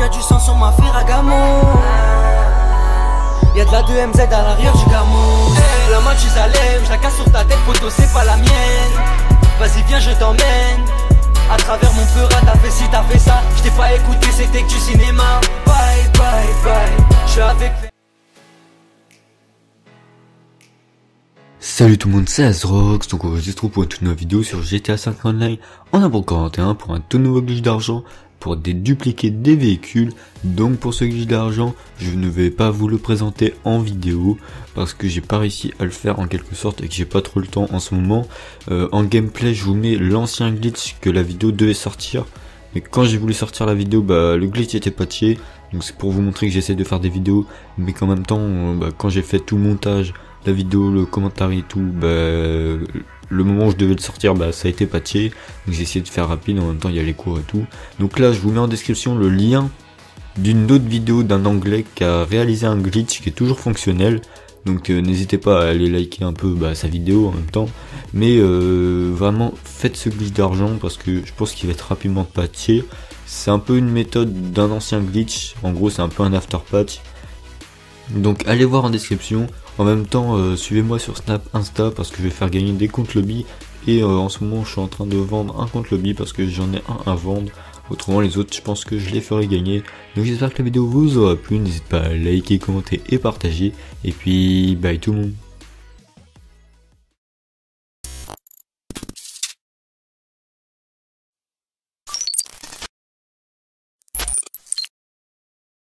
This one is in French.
Y'a du sang sur ma Ferragamo. Y'a de la 2MZ à l'arrière du gamin hey, La main tu je la casse sur ta tête photo c'est pas la mienne. Vas-y viens je t'emmène. À travers mon peur t'as fait ci, t'as fait ça. Je t'ai pas écouté, c'était que du cinéma. Bye, bye, bye. Je suis avec Salut tout le monde, c'est Azrox, donc on se retrouve pour une toute nouvelle vidéo sur GTA 5 Online en avant 41 pour un tout nouveau glitch d'argent pour des dupliquer des véhicules. Donc pour ce glitch d'argent, je ne vais pas vous le présenter en vidéo parce que j'ai pas réussi à le faire en quelque sorte et que j'ai pas trop le temps en ce moment. Euh, en gameplay, je vous mets l'ancien glitch que la vidéo devait sortir. Mais quand j'ai voulu sortir la vidéo, bah le glitch était patché. Donc c'est pour vous montrer que j'essaie de faire des vidéos, mais qu'en même temps, bah, quand j'ai fait tout le montage, la vidéo, le commentaire et tout, bah, le moment où je devais le sortir, bah, ça a été patché. Donc j'ai essayé de faire rapide, en même temps il y a les cours et tout. Donc là, je vous mets en description le lien d'une autre vidéo d'un anglais qui a réalisé un glitch qui est toujours fonctionnel. Donc euh, n'hésitez pas à aller liker un peu bah, sa vidéo en même temps. Mais euh, vraiment faites ce glitch d'argent parce que je pense qu'il va être rapidement patché. C'est un peu une méthode d'un ancien glitch. En gros c'est un peu un after patch. Donc allez voir en description. En même temps, euh, suivez-moi sur Snap, Insta parce que je vais faire gagner des comptes lobby. Et euh, en ce moment, je suis en train de vendre un compte lobby parce que j'en ai un à vendre. Autrement, les autres, je pense que je les ferai gagner. Donc j'espère que la vidéo vous aura plu. N'hésitez pas à liker, commenter et partager. Et puis, bye tout le monde.